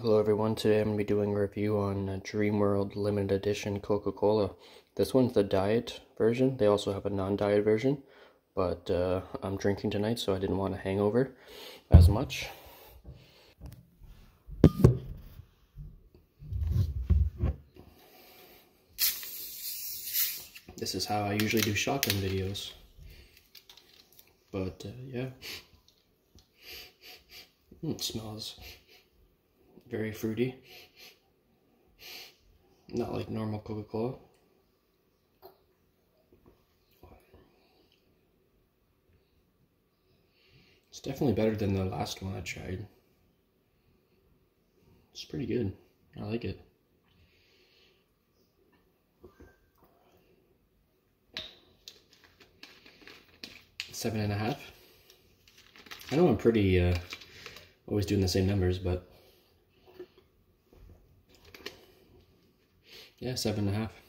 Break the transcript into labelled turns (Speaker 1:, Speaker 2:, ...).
Speaker 1: Hello everyone, today I'm going to be doing a review on Dreamworld Limited Edition Coca-Cola. This one's the diet version, they also have a non-diet version, but uh, I'm drinking tonight so I didn't want a hangover as much. This is how I usually do shotgun videos. But uh, yeah, it smells very fruity. Not like normal Coca-Cola. It's definitely better than the last one I tried. It's pretty good. I like it. Seven and a half. I know I'm pretty uh, always doing the same numbers, but yeah, seven and a half.